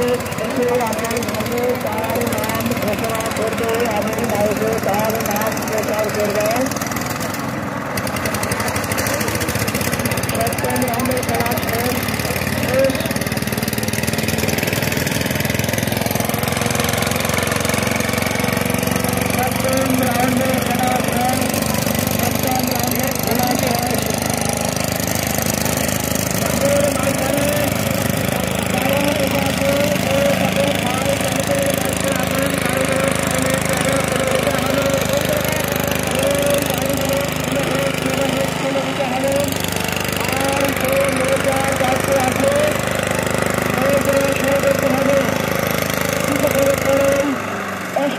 我需要下载《王者荣》。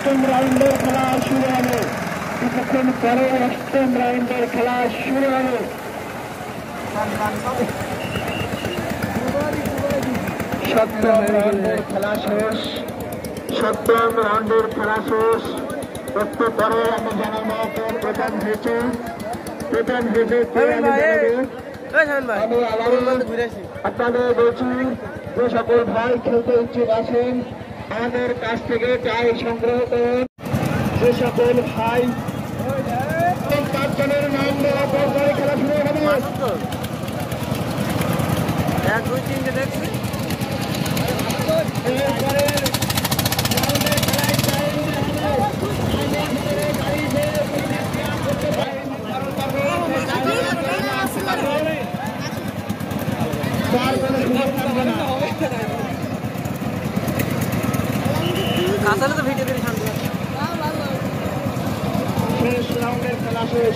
অষ্টম রাউন্ডের খেলা শুরু হবে কিছুক্ষণ পরে অষ্টম রাউন্ডের খেলা শুরু হবে সপ্তম রাউন্ডের খেলা শেষ সপ্তম রাউন্ডের খেলা শেষ একটু পরে আমি জানাব প্রধান হয়েছে প্রধান হয়েছে আমি আবার আপনাদের বলছি যে সকল ভাই খেলতে ইচ্ছুক আছেন আমাদের কাছ থেকে চাই সংগ্রহ করুন। যে সকল ভাই পাঁচজনের নাম দেওয়া পর্যায়ে খেলা শুরু হবে। এক, দুই তিনটে দেখছি। আসলে তো ভিডিও করে শান্তি শেষ রাউন্ডের খেলা শেষ।